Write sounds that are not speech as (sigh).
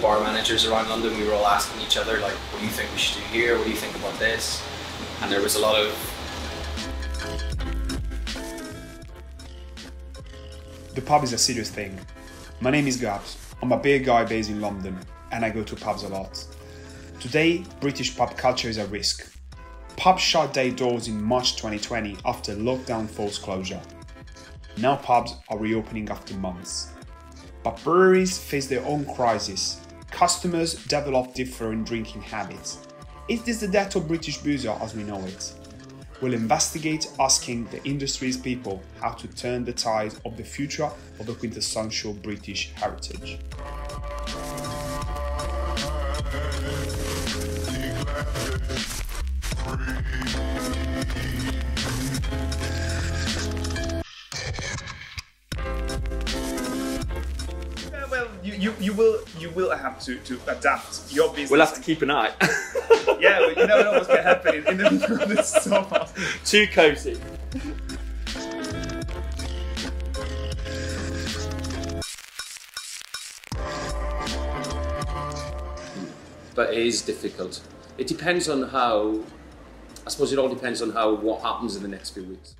bar managers around London, we were all asking each other like, "What do you think we should do here? What do you think about this?" And there was a lot of The pub is a serious thing. My name is Gabs. I'm a beer guy based in London and I go to pubs a lot. Today, British pub culture is at risk. Pubs shut their doors in March 2020 after lockdown forced closure. Now pubs are reopening after months. But breweries face their own crisis. Customers develop different drinking habits. Is this the death of British boozer as we know it? We'll investigate asking the industry's people how to turn the tide of the future of the quintessential British heritage. You, you, you will you will have to, to adapt your business. We'll have to keep an eye. (laughs) Yeah, well, you never know what's going to happen in, in the middle of the summer. Too cozy. But it is difficult. It depends on how. I suppose it all depends on how what happens in the next few weeks.